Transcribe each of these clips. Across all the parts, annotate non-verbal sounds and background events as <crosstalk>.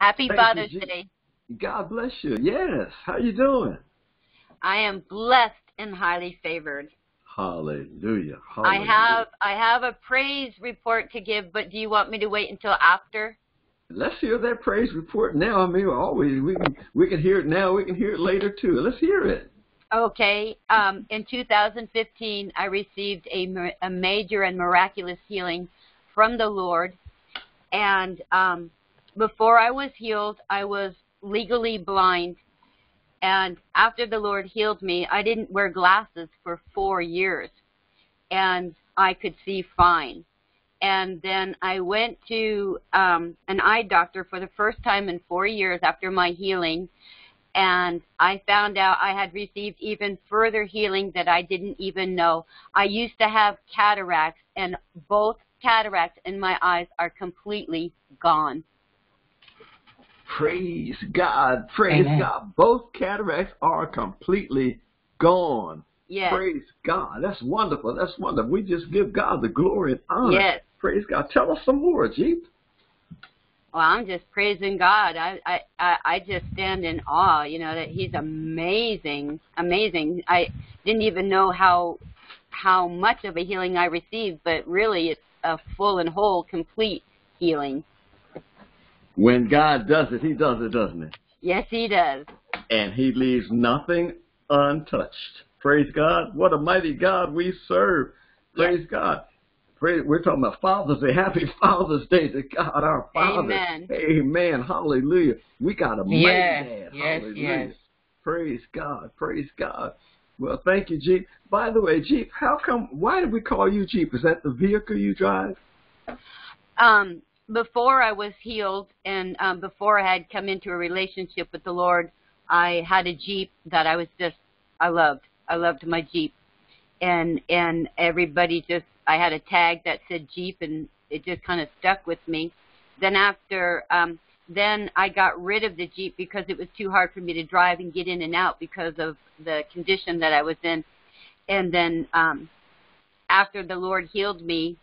Happy Thank Father's you, Day. God bless you. Yes. How are you doing? I am blessed and highly favored. Hallelujah. I have I have a praise report to give, but do you want me to wait until after? Let's hear that praise report now. I mean, always we can we can hear it now. We can hear it later too. Let's hear it. Okay. Um, in 2015, I received a, a major and miraculous healing from the Lord. And um, before I was healed, I was legally blind. And after the Lord healed me, I didn't wear glasses for four years. And I could see fine. And then I went to um, an eye doctor for the first time in four years after my healing and I found out I had received even further healing that I didn't even know. I used to have cataracts, and both cataracts in my eyes are completely gone. Praise God. Praise Amen. God. Both cataracts are completely gone. Yes. Praise God. That's wonderful. That's wonderful. We just give God the glory and honor. Yes. Praise God. Tell us some more, Jeep. Well, I'm just praising God. I, I, I I just stand in awe, you know, that He's amazing, amazing. I didn't even know how how much of a healing I received, but really, it's a full and whole, complete healing. When God does it, He does it, doesn't He? Yes, He does. And He leaves nothing untouched. Praise God. What a mighty God we serve. Praise God. Praise, we're talking about Father's Day. <laughs> Happy Father's Day to God, our Father. Amen. Amen. Hallelujah. We got a mighty Yes, dad. yes, Hallelujah. yes. Praise God. Praise God. Well, thank you, Jeep. By the way, Jeep, how come? Why did we call you Jeep? Is that the vehicle you drive? um, before I was healed and um, before I had come into a relationship with the Lord, I had a Jeep that I was just I loved. I loved my Jeep, and and everybody just I had a tag that said Jeep, and it just kind of stuck with me. Then after um, then I got rid of the Jeep because it was too hard for me to drive and get in and out because of the condition that I was in. And then um, after the Lord healed me,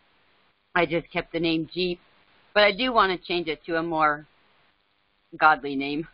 I just kept the name Jeep. But I do want to change it to a more godly name.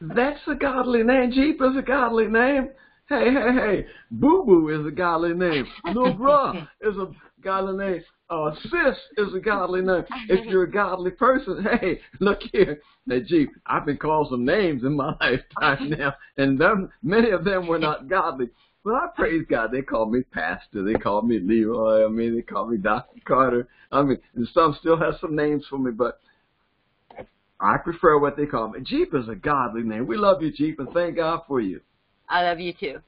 That's a godly name. Jeep is a godly name. Hey, hey, hey. Boo Boo is a godly name. <laughs> Lil Bruh is a godly name. Uh, sis is a godly name. If you're a godly person, hey, look here. Now, Jeep, I've been called some names in my <laughs> lifetime now, and them, many of them were not godly. But I praise God. They call me Pastor. They call me Leroy. I mean, they call me Dr. Carter. I mean, and some still have some names for me, but I prefer what they call me. Jeep is a godly name. We love you, Jeep, and thank God for you. I love you too.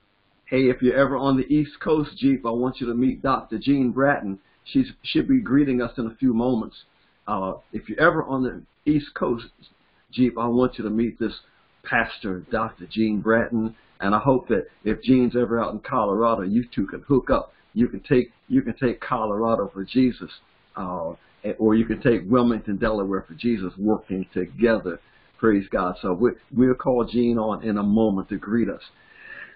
Hey, if you're ever on the East Coast, Jeep, I want you to meet Dr. Jean Bratton. She's she'll be greeting us in a few moments. Uh, if you're ever on the East Coast, Jeep, I want you to meet this pastor, Dr. Jean Bratton, and I hope that if Jean's ever out in Colorado, you two can hook up. You can take you can take Colorado for Jesus, uh, or you can take Wilmington, Delaware for Jesus, working together. Praise God. So we, we'll call Jean on in a moment to greet us.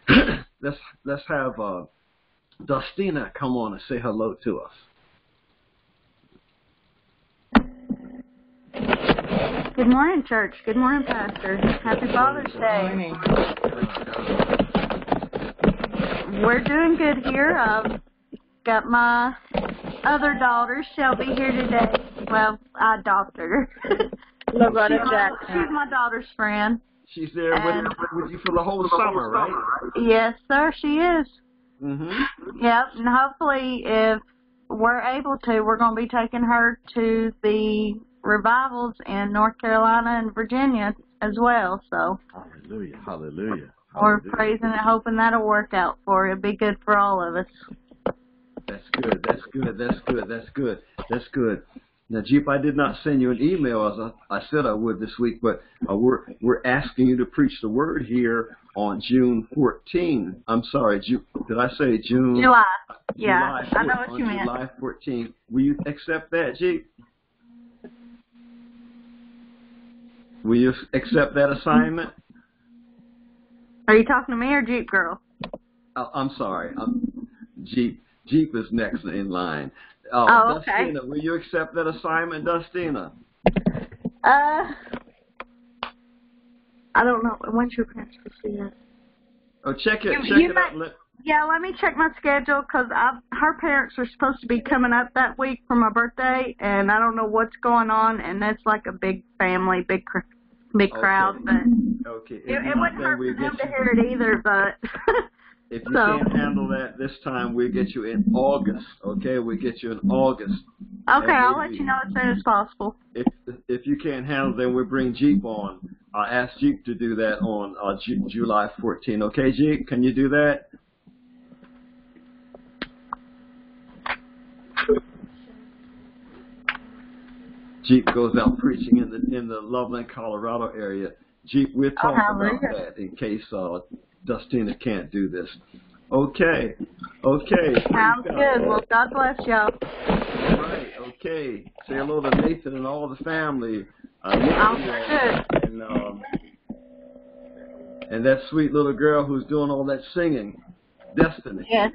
<clears throat> let's let's have uh, Dustina come on and say hello to us. Good morning, church. Good morning, Pastor. Happy Father's Day. Morning. We're doing good here. I've got my other daughter, Shelby, here today. Well, I adopted her. <laughs> Loretta she's, my, she's my daughter's friend. She's there with, with you for the whole summer, right? Yes, sir, she is. Mm-hmm. Yep, and hopefully, if we're able to, we're going to be taking her to the revivals in North Carolina and Virginia as well. So Hallelujah, hallelujah. we're hallelujah. praising and hoping that'll work out for you. Be good for all of us. That's good. That's good. That's good. That's good. That's good. Now, Jeep, I did not send you an email as I, I said I would this week, but uh, we're we're asking you to preach the word here on June 14. I'm sorry, Ju- did I say June? July. Yeah, July I know what you on meant. July 14. Will you accept that, Jeep? Will you accept that assignment? Are you talking to me or Jeep Girl? Oh, I'm sorry. I'm, Jeep Jeep is next in line. Uh, Oh, okay. Dustina, will you accept that assignment, Dustina? Uh, I don't know. When's your parents to? Oh, check it. You- check you it might- out. Yeah, let me check my schedule 'cause I her parents are supposed to be coming up that week for my birthday, and I don't know what's going on, and that's like a big family, big cr- big crowd, Okay. but okay. If it, it wouldn't hurt for them to hear it either. But If <laughs> you So- can't handle that this time, we'll get you in August. Okay, we'll get you in August. okay, I'll let you know as soon as possible. If if you can't handle, then we bring Jeep on. I asked Jeep to do that on uh, Ju- July 14. Okay, Jeep, can you do that? Jeep goes out preaching in the in the Loveland, Colorado area. Jeep, we'll talk about hallelujah. that in case uh, Dustina can't do this. Okay, okay. Sounds good. Well, God bless y'all. Right, okay. Say hello to Nathan and all the family. Uh, Nikki I'll and, and, um, and that sweet little girl who's doing all that singing, Destiny. Yes.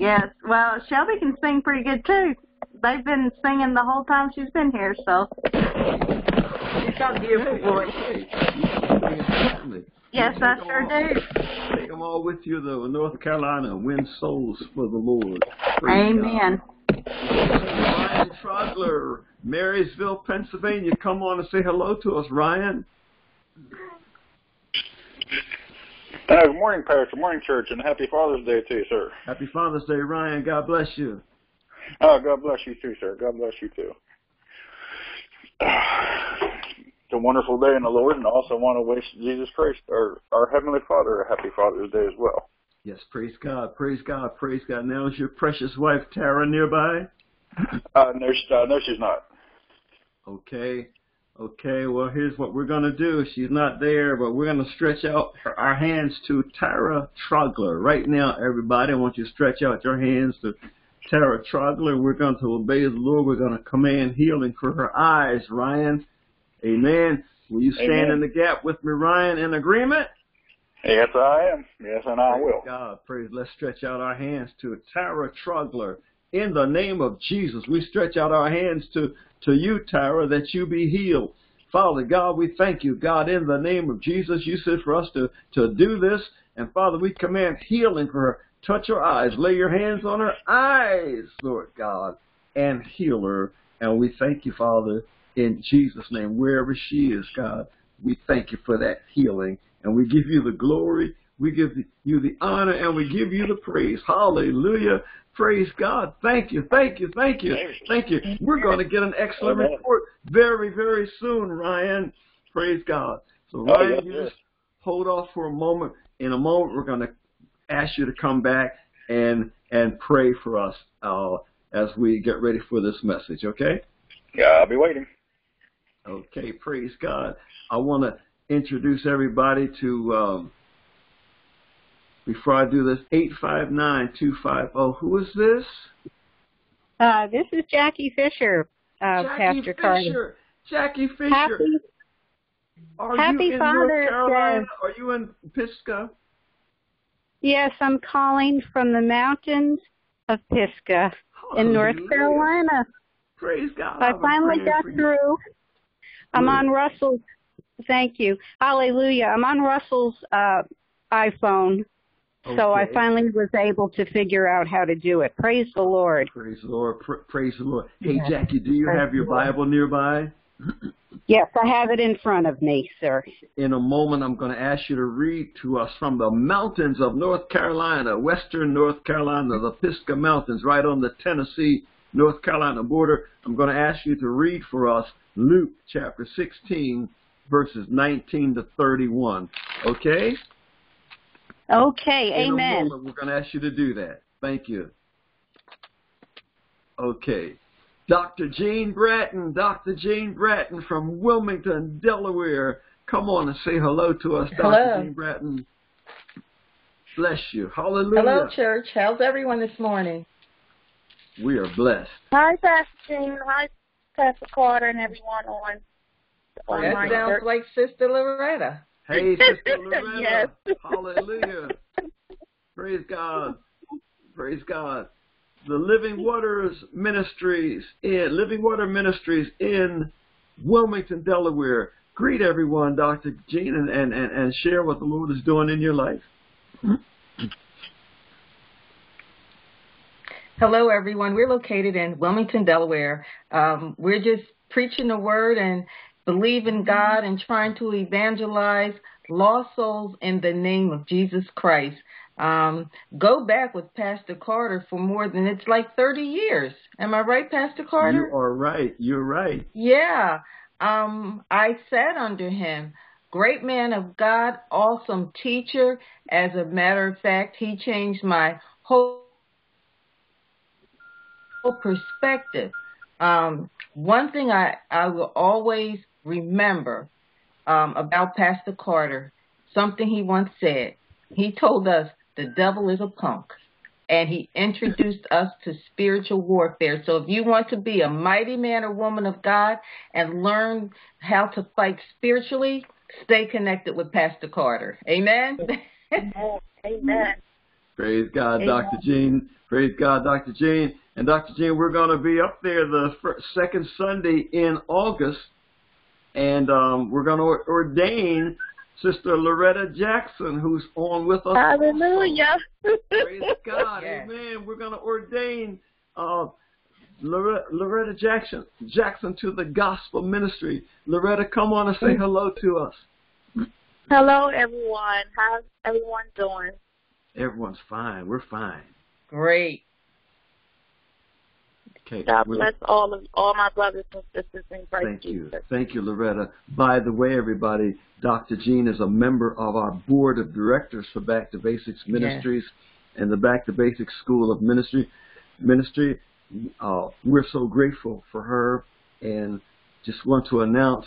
Yes. Well, Shelby can sing pretty good too. They've been singing the whole time she's been here, so she's got a beautiful voice. Hey, you can sing in the family. Yes, You I take 'em sure do. Take them all with you to North Carolina and win souls for the Lord. Praise Amen. God. Ryan Trogler, Marysville, Pennsylvania. Come on and say hello to us, Ryan. Uh, good morning, Parish. Good morning, Church, and happy Father's Day to you, sir. Happy Father's Day, Ryan. God bless you. Oh, God bless you too, sir. God bless you too. It's a wonderful day in the Lord, and I also want to wish Jesus Christ, our, our Heavenly Father, a happy Father's Day as well. Yes, praise God, praise God, praise God. Now is your precious wife Tara nearby? Uh, no, uh, no, she's not. Okay, okay. Well, here's what we're gonna do. She's not there, but we're gonna stretch out our hands to Tara Trogler right now. Everybody, I want you to stretch out your hands to Tara Trogler. We're going to obey the Lord. We're going to command healing for her eyes. Ryan, Amen. Will you stand Amen. in the gap with me, Ryan, in agreement? Yes, I am. Yes, and I Praise will. God, praise. Let's stretch out our hands to Tara Trogler. In the name of Jesus, we stretch out our hands to, to you, Tara, that you be healed. Father God, we thank you, God, in the name of Jesus. You said for us to, to do this. And Father, we command healing for her. Touch her eyes. Lay your hands on her eyes, Lord God, and heal her. And we thank you, Father, in Jesus' name, wherever she is, God. We thank you for that healing. And we give you the glory. We give you the honor and we give you the praise. Hallelujah. Praise God. Thank you. Thank you. Thank you. Thank you. We're going to get an excellent report very, very soon, Ryan. Praise God. So, Oh, Ryan, you just hold off for a moment. In a moment, we're going to ask you to come back and and pray for us uh, as we get ready for this message. Okay? Yeah, I'll be waiting. Okay, praise God. I want to introduce everybody to, um, before I do this, 859-250. Who is this? Uh, this is Jackie Fisher, uh, Jackie Pastor Carter. Fisher. Jackie Fisher. Happy, Are happy you in Father's North Carolina? Day. Are you in Pisgah? Yes, I'm calling from the mountains of Pisgah in North Carolina. Praise God. I finally got through. I'm Good. on Russell's. Thank you. Hallelujah. I'm on Russell's uh, iPhone, so I finally was able to figure out how to do it. Praise the Lord. Praise the Lord. Pr- praise the Lord. Hey, Yeah. Jackie, do you Praise have your. Bible nearby? Yes, I have it in front of me, sir. in a moment, I'm going to ask you to read to us from the mountains of North Carolina, western North Carolina, the Pisgah Mountains, right on the Tennessee North Carolina border. I'm going to ask you to read for us Luke chapter 16, verses 19 to 31. Okay? Okay, In a amen. moment, we're going to ask you to do that. Thank you. Okay. Dr. Jean Bratton, Dr. Jean Bratton from Wilmington, Delaware. Come on and say hello to us, Dr. Hello. Jane Bratton. Bless you. Hallelujah. Hello, church. How's everyone this morning? We are blessed. Hi, Pastor Jean. Hi, Pastor Carter, and everyone on on That sounds church. like Sister Loretta. Hey, <laughs> Sister Loretta. Yes. Hallelujah. Praise God. Praise God. The Living Waters Ministries in Living Water Ministries in Wilmington, Delaware. Greet everyone, Dr. Jean, and, and, and, share what the Lord is doing in your life. Hello, everyone. We're located in Wilmington, Delaware. Um, we're just preaching the word and believing God and trying to evangelize lost souls in the name of Jesus Christ. Um, go back with Pastor Carter for more than it's like 30 years. Am I right, Pastor Carter? You are right. You're right. Yeah. Um, I sat under him. Great man of God, awesome teacher. As a matter of fact, he changed my whole perspective. Um, one thing I, I will always remember um, about Pastor Carter, something he once said. He told us the devil is a punk. And he introduced <laughs> us to spiritual warfare. So if you want to be a mighty man or woman of God and learn how to fight spiritually, stay connected with Pastor Carter. Amen. Amen. <laughs> Praise God, Amen. Dr. Jean. Praise God, Dr. Jean. And Dr. Jean, we're going to be up there the first, second Sunday in August, and um, we're going to ordain Sister Loretta Jackson, who's on with us. Hallelujah. <laughs> Praise <laughs> God, Yes. Amen. We're going to ordain uh, Loretta, Loretta Jackson Jackson to the gospel ministry. Loretta, come on and say hello to us. Hello, everyone. How's everyone doing? Everyone's fine. We're fine. Great. Okay. God we're- bless all of all my brothers and sisters in Christ Thank you. Thank you, Loretta. By the way, everybody, Dr. Jean is a member of our board of directors for Back to Basics Ministries and the Back to Basics School of Ministry. Ministry. Uh, we're so grateful for her and just want to announce,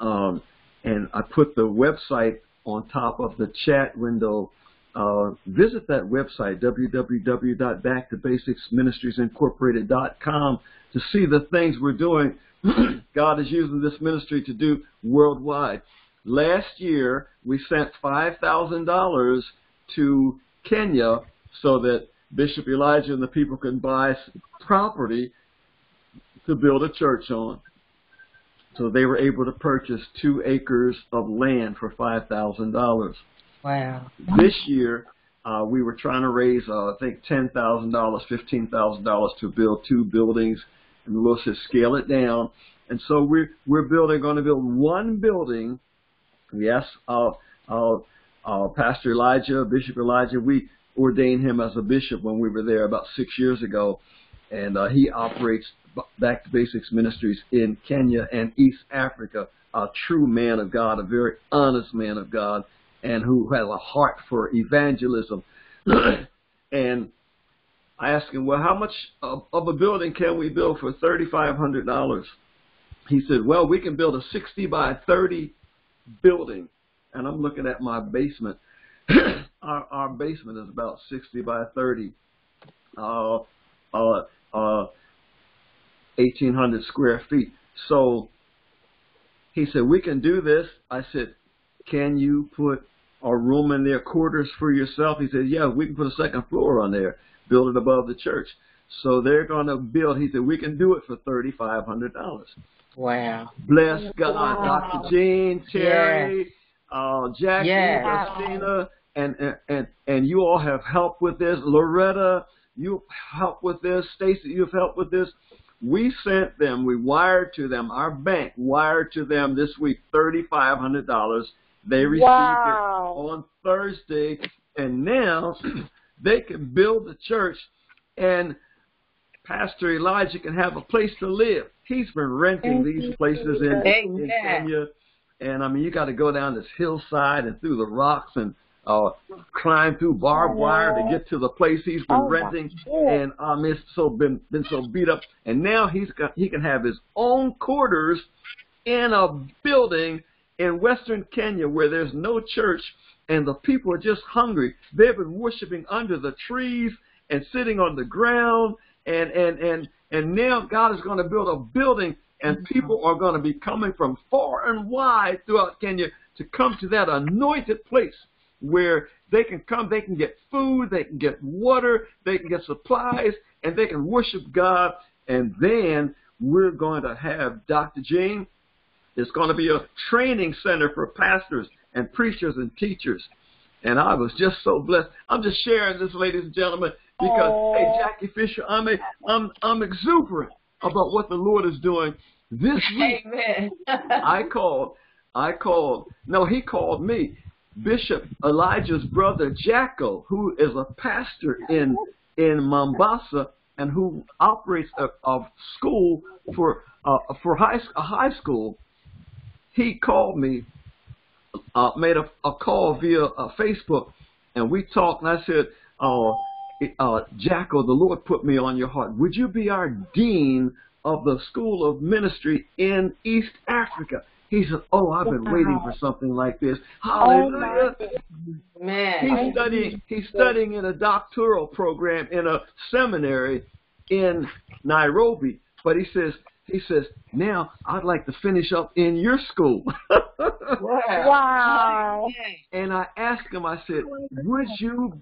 um, and I put the website on top of the chat window. Uh, visit that website, www.backtobasicsministriesincorporated.com, to see the things we're doing. <clears throat> God is using this ministry to do worldwide. Last year, we sent $5,000 to Kenya so that Bishop Elijah and the people can buy property to build a church on. So they were able to purchase two acres of land for $5,000 Wow. this year uh, we were trying to raise uh, I think ten thousand dollars, fifteen thousand dollars to build two buildings, and Lord said scale it down, and so we're we're building going to build one building. Yes, uh, uh, uh, Pastor Elijah, Bishop Elijah, we ordained him as a bishop when we were there about six years ago, and uh, he operates Back to Basics Ministries in Kenya and East Africa. A true man of God, a very honest man of God and who has a heart for evangelism. <clears throat> and I asked him, well, how much of, of a building can we build for $3,500? He said, well, we can build a 60 by 30 building. And I'm looking at my basement. <clears throat> our, our basement is about 60 by 30. Uh, uh, uh, 1,800 square feet. So he said, we can do this. I said, can you put a room in their quarters for yourself? He said, yeah, we can put a second floor on there, build it above the church. So they're going to build, he said, we can do it for $3,500. Wow. Bless God. Wow. Dr. Jean, Terry, uh, Jackie, Yes. Christina, and, and, and, and you all have helped with this. Loretta, you helped with this. Stacy, you've helped with this. We sent them, we wired to them, our bank wired to them this week $3,500. They received Wow. it on Thursday, and now <clears throat> they can build the church, and Pastor Elijah can have a place to live. He's been renting Thank these places in, in Kenya, and I mean, you got to go down this hillside and through the rocks and uh, climb through barbed wire to get to the place he's been Oh, renting. And um, it's so been been so beat up, and now he's got he can have his own quarters in a building in western Kenya where there's no church and the people are just hungry. They've been worshiping under the trees and sitting on the ground and and and and now God is going to build a building and mm-hmm. people are going to be coming from far and wide throughout Kenya to come to that anointed place where they can come, they can get food, they can get water, they can get supplies, and they can worship God. And then we're going to have Dr. Jane It's going to be a training center for pastors and preachers and teachers. And I was just so blessed. I'm just sharing this, ladies and gentlemen, because Oh. hey, Jackie Fisher, I'm a, I'm I'm exuberant about what the Lord is doing this week. Amen. <laughs> I called, I called, no, he called me, Bishop Elijah's brother Jacko, who is a pastor in in Mombasa and who operates a, a school for uh, for high a high school. He called me, uh, made a, a call via uh, Facebook, and we talked. And I said, uh, uh, Jacko, the Lord put me on your heart. Would you be our dean of the School of Ministry in East Africa? He said, Oh, I've been waiting for something like this. Oh Hallelujah. goodness. Man. He's studying he's studying in a doctoral program in a seminary in Nairobi. But he says he says, Now I'd like to finish up in your school. <laughs> Wow. and I asked him, I said, Would you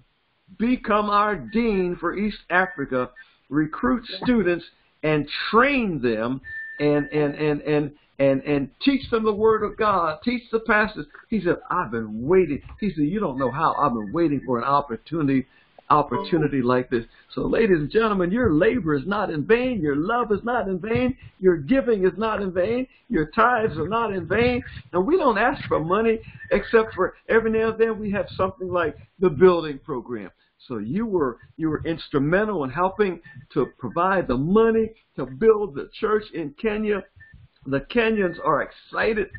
become our dean for East Africa, recruit students and train them and and and and and and teach them the word of God, teach the pastors. He said, I've been waiting. He said, You don't know how I've been waiting for an opportunity opportunity like this. So ladies and gentlemen, your labor is not in vain, your love is not in vain, your giving is not in vain, your tithes are not in vain. And we don't ask for money except for every now and then we have something like the building program. So you were you were instrumental in helping to provide the money to build the church in Kenya. The Kenyans are excited.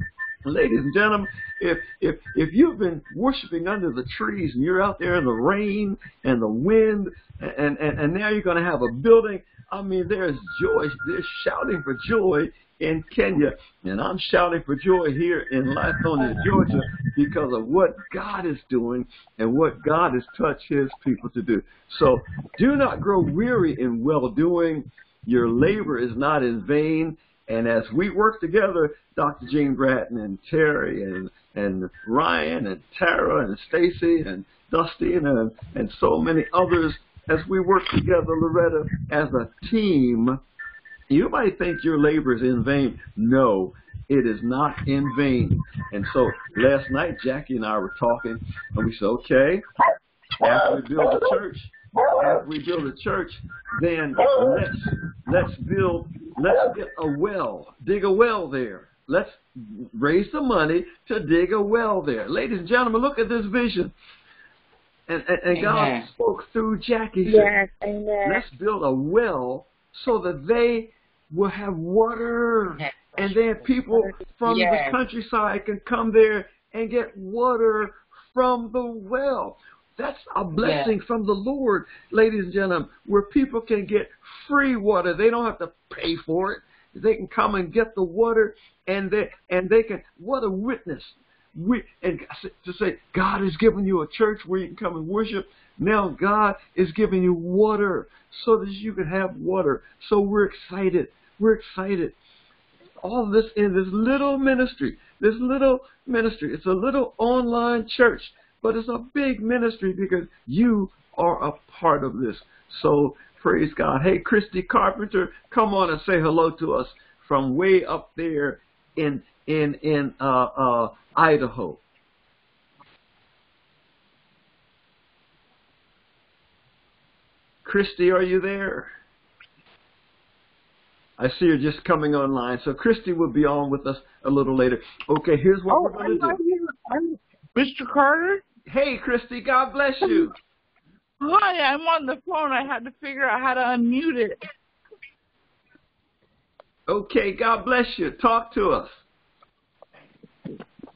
Ladies and gentlemen, if if if you've been worshiping under the trees and you're out there in the rain and the wind and and, and now you're going to have a building, I mean there's joy. They're shouting for joy in Kenya, and I'm shouting for joy here in Lithonia, Georgia, because of what God is doing and what God has touched His people to do. So do not grow weary in well doing. Your labor is not in vain. And as we work together, Dr. Jean Bratton and Terry and and Ryan and Tara and Stacy and Dusty and uh, and so many others, as we work together, Loretta, as a team, you might think your labor is in vain. No, it is not in vain. And so last night, Jackie and I were talking, and we said, okay, after we build a church, after we build a church, then let's let's build, let's get a well, dig a well there. Let's raise some money to dig a well there. Ladies and gentlemen, look at this vision. And, and, and God spoke through Jackie. He said, Yes, amen. let's build a well so that they will have water. Yes. And then people from Yes. the countryside can come there and get water from the well. That's a blessing from the Lord, ladies and gentlemen, where people can get free water. They don't have to pay for it. They can come and get the water, and they and they can. What a witness! We and to say God has given you a church where you can come and worship. Now God is giving you water so that you can have water. So we're excited. We're excited all this in this little ministry, this little ministry. It's a little online church, but it's a big ministry because you are a part of this. So praise God. Hey, Christy Carpenter, come on and say hello to us from way up there in in in uh, uh, Idaho. Christy, are you there? I see her just coming online. So Christy will be on with us a little later. Okay, here's what Oh, we're going to do. Mr. Carter. Hey, Christy, God bless you. <laughs> Hi, I'm on the phone. I had to figure out how to unmute it. Okay, God bless you. Talk to us.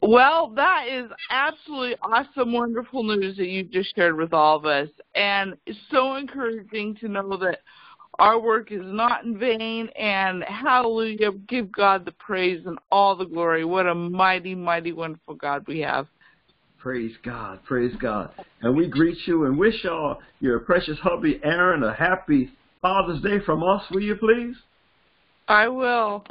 Well, that is absolutely awesome, wonderful news that you just shared with all of us. And it's so encouraging to know that our work is not in vain. And hallelujah, give God the praise and all the glory. What a mighty, mighty, wonderful God we have. Praise God, praise God. And we greet you and wish all your precious hubby Aaron a happy Father's Day from us, will you please? I will.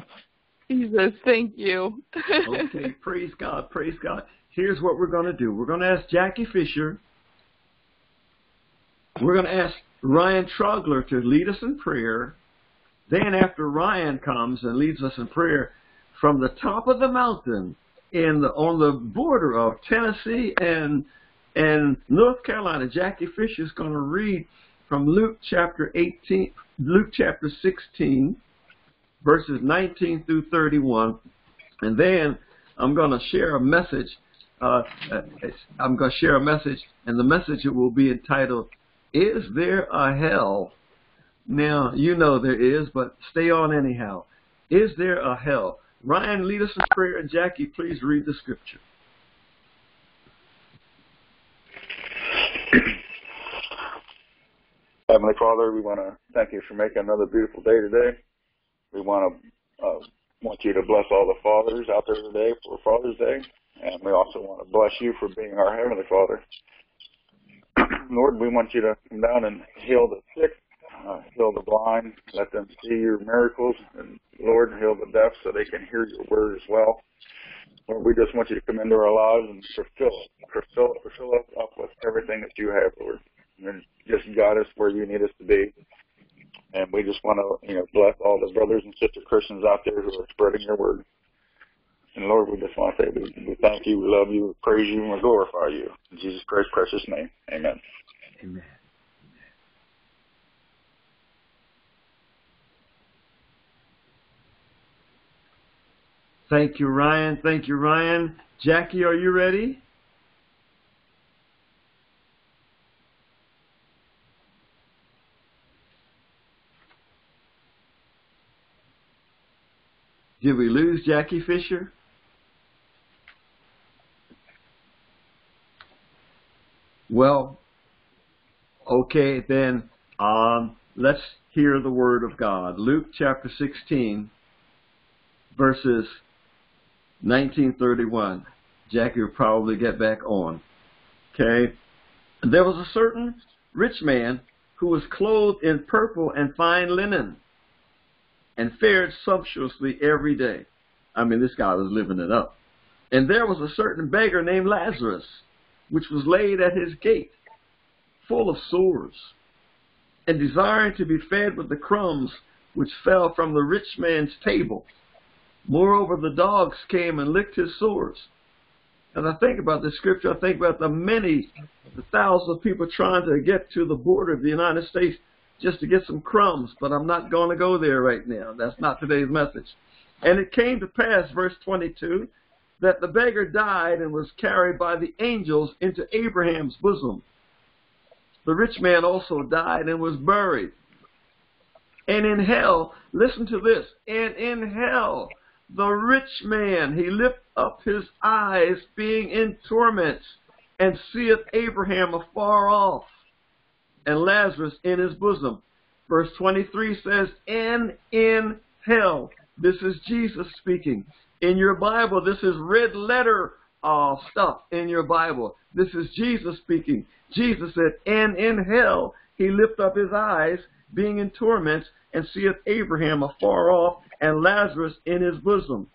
He says, thank you. <laughs> Okay, praise God, praise God. Here's what we're going to do. We're going to ask Jackie Fisher. We're going to ask Ryan Trugler to lead us in prayer. Then after Ryan comes and leads us in prayer, from the top of the mountain in the, on the border of Tennessee and and North Carolina. Jackie Fisher is going to read from Luke chapter 18, Luke chapter 16, verses 19 through 31, and then I'm going to share a message. Uh, I'm going to share a message, and the message it will be entitled, "Is there a hell?" Now you know there is, but stay on anyhow. Is there a hell? Ryan, lead us in prayer, and Jackie, please read the scripture. <clears throat> Heavenly Father, we want to thank you for making another beautiful day today. We want to uh, want you to bless all the fathers out there today for Father's Day, and we also want to bless you for being our Heavenly Father. <clears throat> Lord, we want you to come down and heal the sick, uh, heal the blind, let them see your miracles, and Lord, heal the deaf so they can hear your word as well. Lord, we just want you to come into our lives and fulfill, fulfill, fulfill us up with everything that you have, Lord. And just guide us where you need us to be. And we just want to, you know, bless all the brothers and sister Christians out there who are spreading your word. And Lord, we just want to say we, thank you, we love you, we praise you, and we glorify you. In Jesus Christ's precious name. Amen. Amen. Thank you, Ryan. Thank you, Ryan. Jackie, are you ready? Did we lose Jackie Fisher? Well, okay, then um, let's hear the word of God. Luke chapter 16, verses 1931. Jackie will probably get back on. Okay. There was a certain rich man who was clothed in purple and fine linen and fared sumptuously every day. I mean, this guy was living it up. And there was a certain beggar named Lazarus, which was laid at his gate, full of sores, and desiring to be fed with the crumbs which fell from the rich man's table. Moreover, the dogs came and licked his sores. And I think about this scripture, I think about the many, the thousands of people trying to get to the border of the United States just to get some crumbs, but I'm not going to go there right now. That's not today's message. And it came to pass, verse 22, that the beggar died and was carried by the angels into Abraham's bosom. The rich man also died and was buried. And in hell, listen to this, and in hell, the rich man, he lift up his eyes, being in torments, and seeth Abraham afar off, and Lazarus in his bosom. Verse 23 says, and in hell. This is Jesus speaking. In your Bible, this is red letter uh, stuff in your Bible. This is Jesus speaking. Jesus said, and in hell he lift up his eyes, being in torments, and seeth Abraham afar off, and Lazarus in his bosom.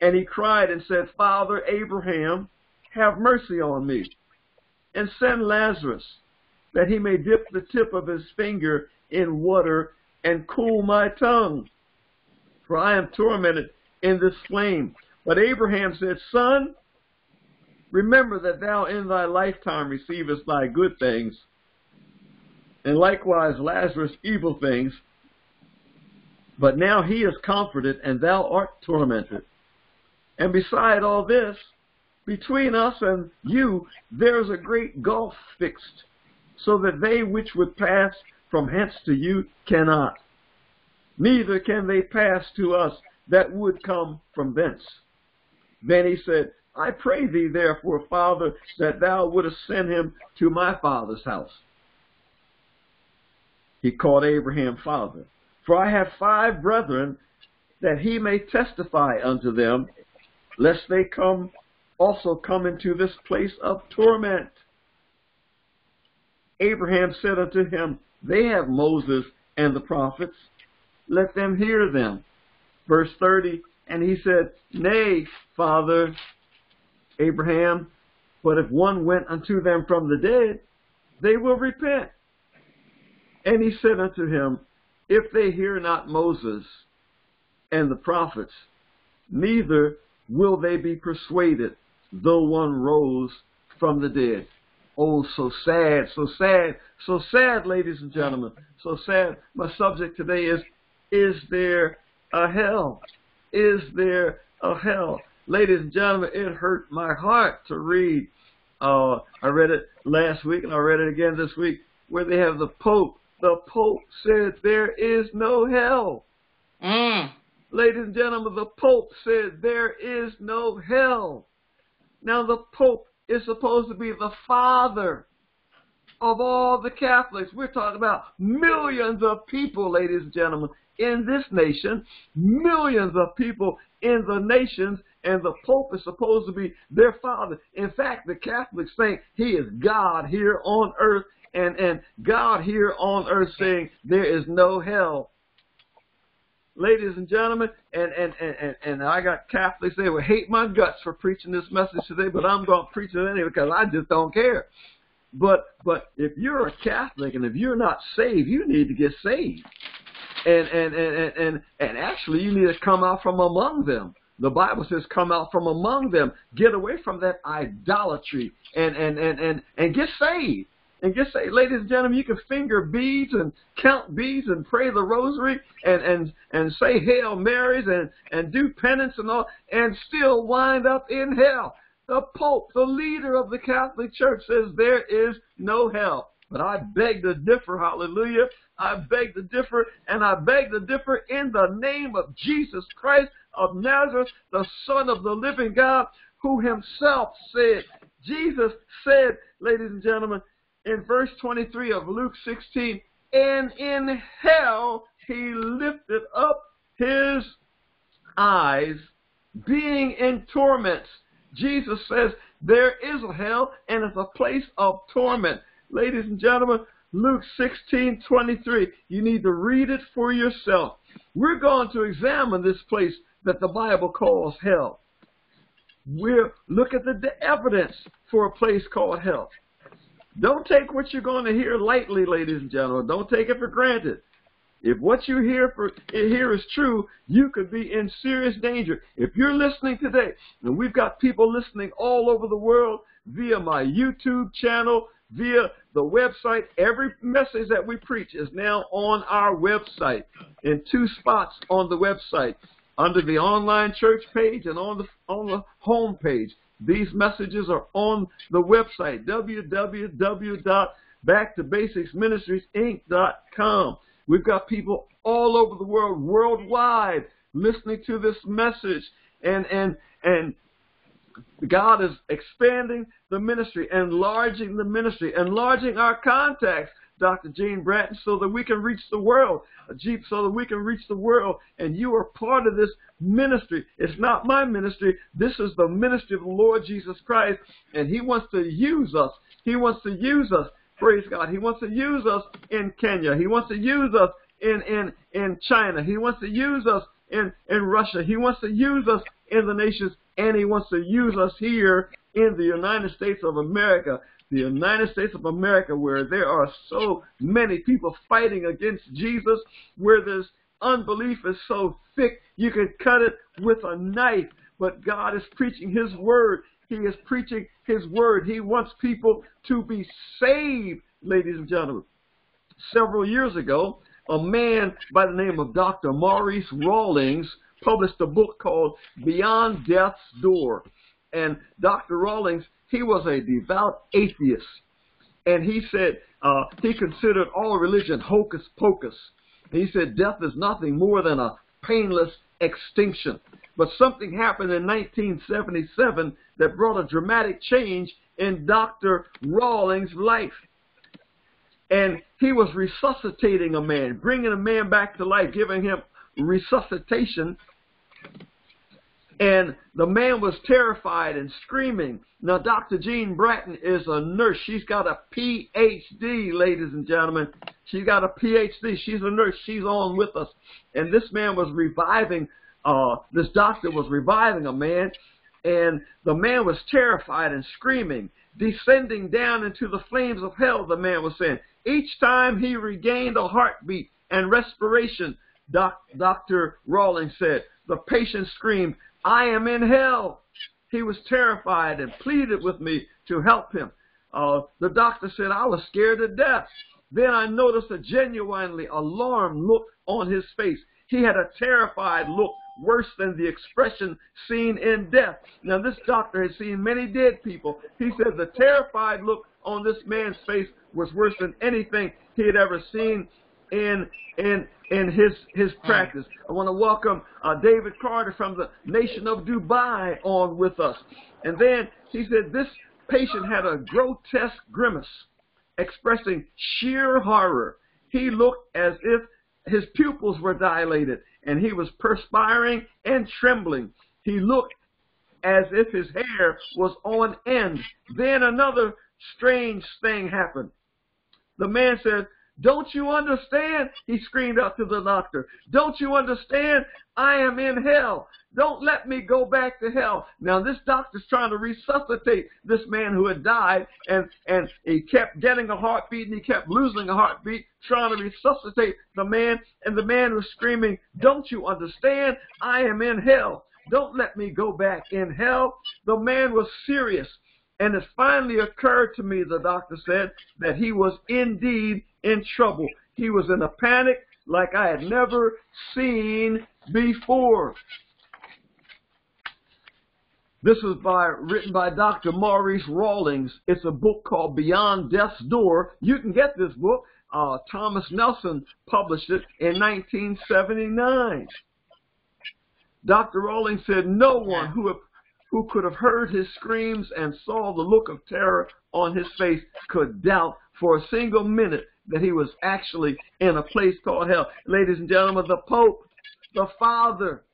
And he cried and said, Father Abraham, have mercy on me, and send Lazarus, that he may dip the tip of his finger in water and cool my tongue. For I am tormented in this flame. But Abraham said, Son, remember that thou in thy lifetime receivest thy good things, and likewise Lazarus evil things. But now he is comforted, and thou art tormented. And beside all this, between us and you there is a great gulf fixed, so that they which would pass from hence to you cannot. Neither can they pass to us that would come from thence. Then he said, I pray thee therefore, Father, that thou wouldest send him to my father's house. He called Abraham father. For I have five brethren, that he may testify unto them, lest they come also come into this place of torment. Abraham said unto him, They have Moses and the prophets, let them hear them. Verse 30, and he said, Nay, Father Abraham, but if one went unto them from the dead, they will repent. And he said unto him, If they hear not Moses and the prophets, neither will they be persuaded, though one rose from the dead. Oh, so sad, so sad, so sad, ladies and gentlemen, so sad. My subject today is, is there a hell? Is there a hell? Ladies and gentlemen, it hurt my heart to read. Uh, I read it last week and I read it again this week where they have the Pope. The Pope said there is no hell. Mm. Ladies and gentlemen, the Pope said there is no hell. Now the Pope is supposed to be the father of all the Catholics. We're talking about millions of people, ladies and gentlemen, in this nation, millions of people in the nations, and the Pope is supposed to be their father. In fact, the Catholics think he is God here on earth, and, and God here on earth saying there is no hell. Ladies and gentlemen, and, and, and, and I got Catholics, they will hate my guts for preaching this message today, but I'm going to preach it anyway because I just don't care. But but if you're a Catholic and if you're not saved, you need to get saved. And and and and and, and actually you need to come out from among them. The Bible says come out from among them. Get away from that idolatry and and and and, and get saved. And get say, Ladies and gentlemen, you can finger beads and count beads and pray the rosary and, and, and say Hail Marys and, and do penance and all and still wind up in hell. The Pope, the leader of the Catholic Church, says there is no hell. But I beg to differ, hallelujah. I beg to differ, and I beg to differ in the name of Jesus Christ of Nazareth, the Son of the living God, who himself said, Jesus said, ladies and gentlemen, in verse 23 of Luke 16, and in hell he lifted up his eyes, being in torments Jesus says there is a hell and it's a place of torment. Ladies and gentlemen, Luke 16:23. You need to read it for yourself. We're going to examine this place that the Bible calls hell. We'll look at the evidence for a place called hell. Don't take what you're going to hear lightly, ladies and gentlemen. Don't take it for granted. If what you hear for here is true, you could be in serious danger. If you're listening today, and we've got people listening all over the world via my YouTube channel, via the website, every message that we preach is now on our website in two spots on the website, under the online church page and on the on the home page. These messages are on the website www.backtobasicsministriesinc.com. We've got people all over the world, worldwide, listening to this message. And, and, and God is expanding the ministry, enlarging the ministry, enlarging our contacts, Dr. Jean Bratton, so that we can reach the world. Jeep, so that we can reach the world. And you are part of this ministry. It's not my ministry. This is the ministry of the Lord Jesus Christ. And He wants to use us. He wants to use us. Praise God. He wants to use us in Kenya. He wants to use us in, in, in China. He wants to use us in, in Russia. He wants to use us in the nations, and he wants to use us here in the United States of America. The United States of America, where there are so many people fighting against Jesus, where this unbelief is so thick you can cut it with a knife. But God is preaching His word. He is preaching His word. He wants people to be saved, ladies and gentlemen. Several years ago, a man by the name of Dr. Maurice Rawlings published a book called Beyond Death's Door. And Dr. Rawlings, he was a devout atheist. And he said uh, he considered all religion hocus pocus. He said death is nothing more than a painless extinction. But something happened in 1977 that brought a dramatic change in Dr. Rawlings' life. And he was resuscitating a man, bringing a man back to life, giving him resuscitation. And the man was terrified and screaming. Now, Dr. Jean Bratton is a nurse. She's got a PhD, ladies and gentlemen. She's got a PhD. She's a nurse. She's on with us. And this man was reviving, uh, this doctor was reviving a man. And the man was terrified and screaming, descending down into the flames of hell, the man was saying. Each time he regained a heartbeat and respiration, Doc, Dr. Rawlings said, the patient screamed, I am in hell. He was terrified and pleaded with me to help him. Uh, the doctor said I was scared to death. Then I noticed a genuinely alarmed look on his face. He had a terrified look, worse than the expression seen in death. Now, this doctor had seen many dead people. He said the terrified look on this man's face was worse than anything he had ever seen in in in his his practice. I want to welcome uh, David Carter from the nation of Dubai on with us. And then he said this patient had a grotesque grimace expressing sheer horror. He looked as if his pupils were dilated and he was perspiring and trembling. He looked as if his hair was on end. Then another strange thing happened. The man said, don't you understand? He screamed out to the doctor. Don't you understand? I am in hell. Don't let me go back to hell. Now this doctor's trying to resuscitate this man who had died and, and he kept getting a heartbeat and he kept losing a heartbeat, trying to resuscitate the man. And the man was screaming, don't you understand? I am in hell. Don't let me go back in hell. The man was serious. And it finally occurred to me, the doctor said, that he was indeed in trouble. He was in a panic like I had never seen before. This is by written by Dr. Maurice Rawlings. It's a book called Beyond Death's Door. You can get this book. Uh, Thomas Nelson published it in 1979. Dr. Rawlings said no one who who could have heard his screams and saw the look of terror on his face could doubt for a single minute that he was actually in a place called hell. Ladies and gentlemen, the Pope, the father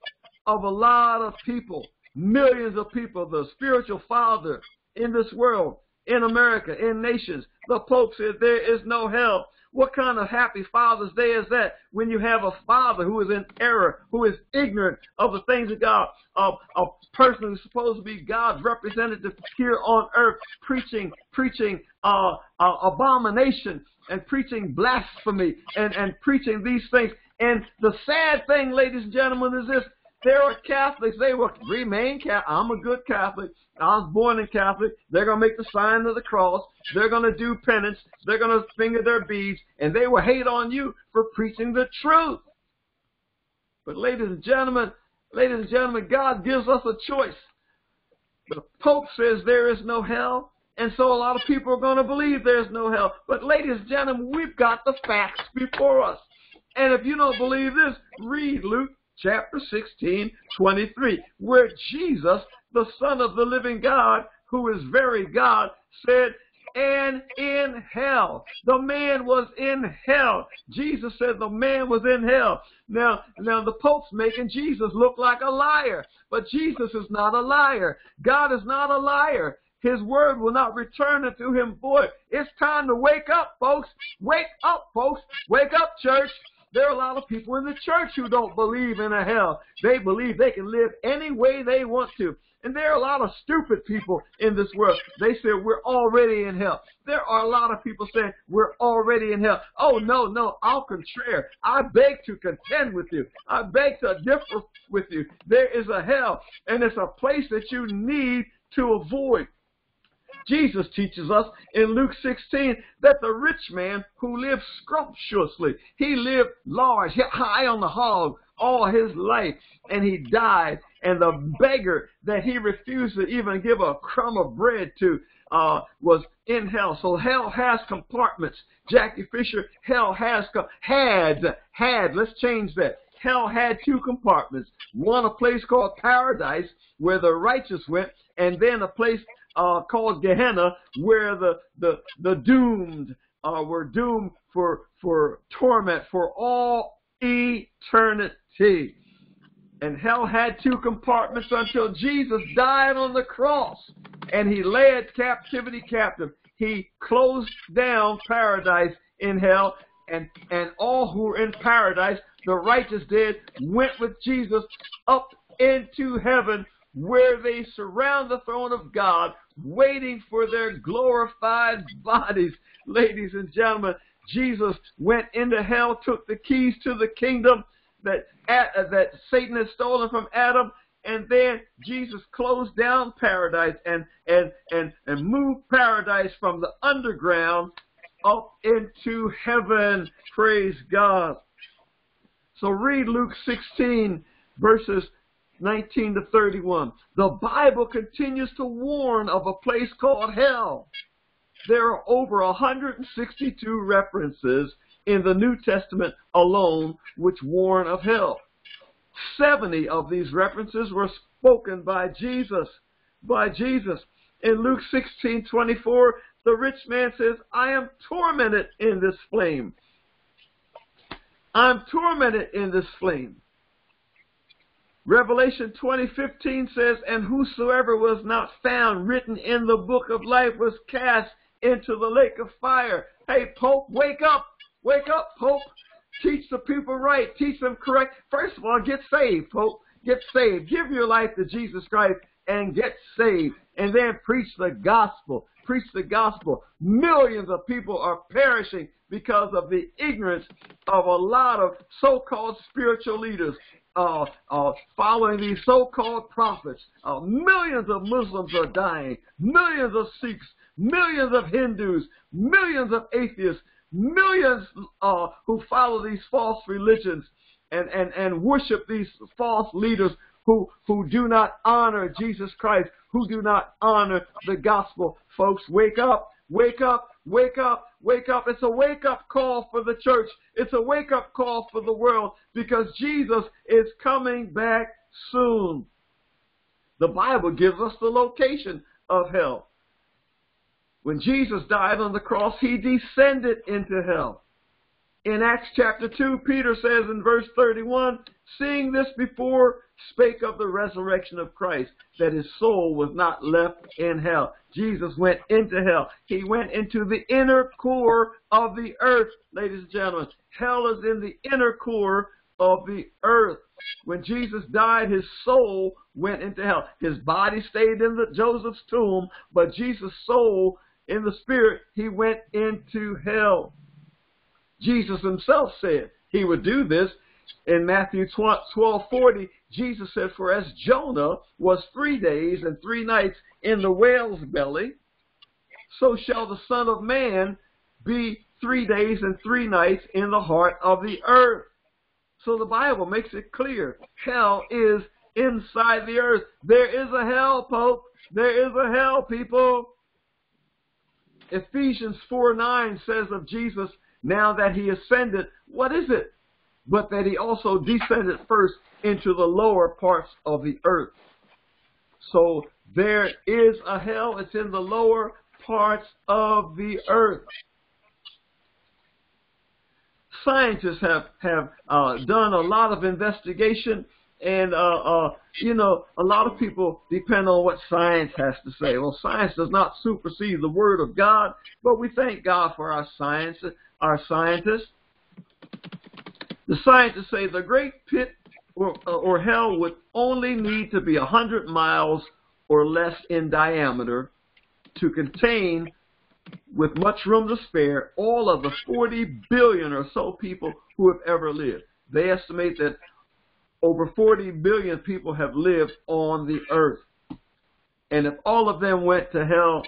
of a lot of people, millions of people, the spiritual father in this world, in America, in nations, the Pope said there is no hell. What kind of happy Father's Day is that when you have a father who is in error, who is ignorant of the things of God, of a person who's supposed to be God's representative here on earth, preaching, preaching uh, uh, abomination and preaching blasphemy and, and preaching these things. And the sad thing, ladies and gentlemen, is this. There are Catholics, they will remain Catholic. I'm a good Catholic. I was born in Catholic. They're going to make the sign of the cross. They're going to do penance. They're going to finger their beads. And they will hate on you for preaching the truth. But ladies and gentlemen, ladies and gentlemen, God gives us a choice. The Pope says there is no hell. And so a lot of people are going to believe there's no hell. But ladies and gentlemen, we've got the facts before us. And if you don't believe this, read Luke chapter 16, 23, where Jesus, the Son of the living God, who is very God, said, and in hell. The man was in hell. Jesus said the man was in hell. Now, now the Pope's making Jesus look like a liar, but Jesus is not a liar. God is not a liar. His word will not return unto him void. It's time to wake up, folks. Wake up, folks. Wake up, church. There are a lot of people in the church who don't believe in a hell. They believe they can live any way they want to. And there are a lot of stupid people in this world. They say we're already in hell. There are a lot of people saying we're already in hell. Oh, no, no, au contraire. I beg to contend with you. I beg to differ with you. There is a hell, and it's a place that you need to avoid. Jesus teaches us in Luke 16 that the rich man who lived scrumptiously, he lived large, high on the hog all his life, and he died. And the beggar that he refused to even give a crumb of bread to uh, was in hell. So hell has compartments. Jackie Fisher, hell has had had. Let's change that. Hell had two compartments. One a place called paradise where the righteous went, and then a place uh, called Gehenna, where the the the doomed uh, were doomed for for torment for all eternity. And hell had two compartments until Jesus died on the cross, and he led captivity captive. He closed down paradise in hell, and and all who were in paradise, the righteous did, went with Jesus up into heaven where they surround the throne of God, waiting for their glorified bodies. Ladies and gentlemen, Jesus went into hell, took the keys to the kingdom that uh, that Satan had stolen from Adam, and then Jesus closed down paradise and and and and moved paradise from the underground up into heaven. Praise God. So read Luke 16 verses 19 to 31. The Bible continues to warn of a place called hell. There are over 162 references in the New Testament alone which warn of hell. 70 of these references were spoken by Jesus. By Jesus. In Luke 16:24, the rich man says, "I am tormented in this flame. I'm tormented in this flame." Revelation 20:15 says, "And whosoever was not found written in the book of life was cast into the lake of fire." Hey, Pope, wake up! Wake up, Pope! Teach the people right. Teach them correct. First of all, get saved, Pope. Get saved. Give your life to Jesus Christ and get saved. And then preach the gospel. Preach the gospel. Millions of people are perishing because of the ignorance of a lot of so-called spiritual leaders uh, uh, following these so-called prophets. Uh, millions of Muslims are dying. Millions of Sikhs. Millions of Hindus. Millions of atheists. Millions uh, who follow these false religions and, and, and worship these false leaders who, who do not honor Jesus Christ, who do not honor the gospel. Folks, wake up, wake up, wake up, wake up. It's a wake up call for the church. It's a wake up call for the world because Jesus is coming back soon. The Bible gives us the location of hell. When Jesus died on the cross, he descended into hell. In Acts chapter 2, Peter says in verse 31, seeing this before, spake of the resurrection of Christ, that his soul was not left in hell. Jesus went into hell. He went into the inner core of the earth, ladies and gentlemen. Hell is in the inner core of the earth. When Jesus died, his soul went into hell. His body stayed in the Joseph's tomb, but Jesus' soul in the spirit, he went into hell. Jesus himself said he would do this. In Matthew 12, 40, Jesus said, For as Jonah was three days and three nights in the whale's belly, so shall the Son of Man be three days and three nights in the heart of the earth. So the Bible makes it clear. Hell is inside the earth. There is a hell, Pope. There is a hell, people. Ephesians 4 9 says of Jesus, now that he ascended, what is it? But that he also descended first into the lower parts of the earth. So there is a hell. It's in the lower parts of the earth. Scientists have, have uh, done a lot of investigation and, uh, uh, you know, a lot of people depend on what science has to say. Well, science does not supersede the Word of God, but we thank God for our science, our scientists. The scientists say the great pit or, or hell would only need to be 100 miles or less in diameter to contain, with much room to spare, all of the 40 billion or so people who have ever lived. They estimate that over 40 billion people have lived on the earth. And if all of them went to hell,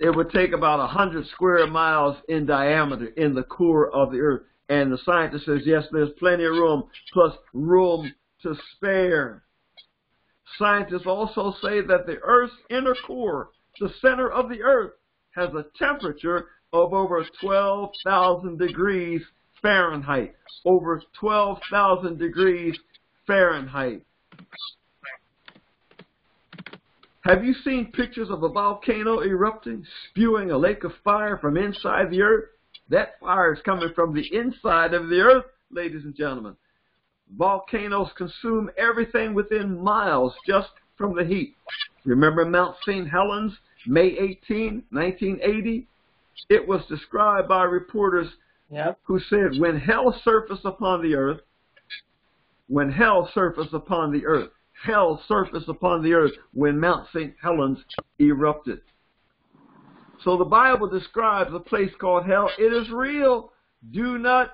it would take about 100 square miles in diameter in the core of the earth. And the scientist says, yes, there's plenty of room, plus room to spare. Scientists also say that the Earth's inner core, the center of the Earth, has a temperature of over 12,000 degrees Fahrenheit, over 12,000 degrees Fahrenheit. Have you seen pictures of a volcano erupting, spewing a lake of fire from inside the earth? That fire is coming from the inside of the earth, ladies and gentlemen. Volcanoes consume everything within miles just from the heat. Remember Mount St. Helens, May 18, 1980? It was described by reporters Yep. who said, when hell surfaced upon the earth, when hell surfaced upon the earth, hell surfaced upon the earth when Mount St. Helens erupted. So the Bible describes a place called hell. It is real. Do not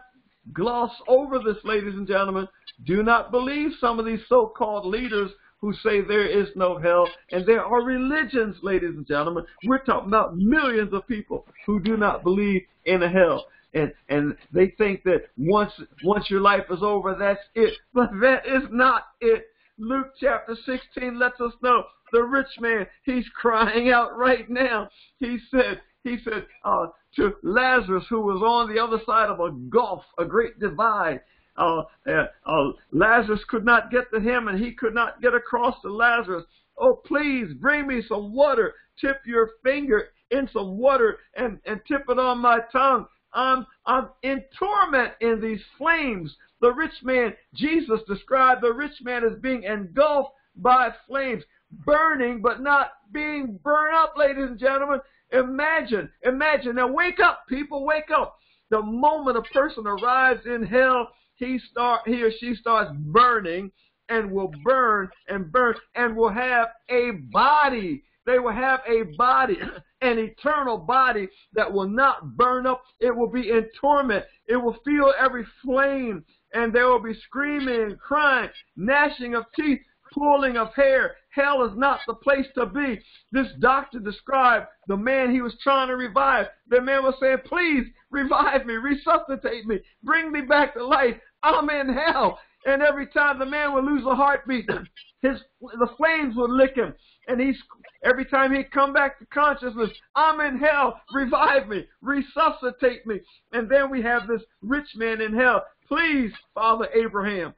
gloss over this, ladies and gentlemen. Do not believe some of these so-called leaders who say there is no hell. And there are religions, ladies and gentlemen. We're talking about millions of people who do not believe in a hell. And, and they think that once once your life is over, that's it. But that is not it. Luke chapter 16 lets us know the rich man, he's crying out right now. He said, he said uh, to Lazarus, who was on the other side of a gulf, a great divide, uh, uh, Lazarus could not get to him and he could not get across to Lazarus. Oh, please bring me some water. Tip your finger in some water and, and tip it on my tongue. Um, I'm, I'm in torment in these flames. The rich man, Jesus described the rich man as being engulfed by flames, burning but not being burned up, ladies and gentlemen. Imagine, imagine. Now wake up, people, wake up. The moment a person arrives in hell, he start he or she starts burning and will burn and burn and will have a body. They will have a body, <clears throat> an eternal body that will not burn up. It will be in torment. It will feel every flame and there will be screaming and crying, gnashing of teeth, pulling of hair. Hell is not the place to be. This doctor described the man he was trying to revive. The man was saying, please revive me, resuscitate me, bring me back to life. I'm in hell. And every time the man would lose a heartbeat, <clears throat> his the flames would lick him. And he's every time he'd come back to consciousness, I'm in hell. Revive me, resuscitate me. And then we have this rich man in hell. Please, Father Abraham,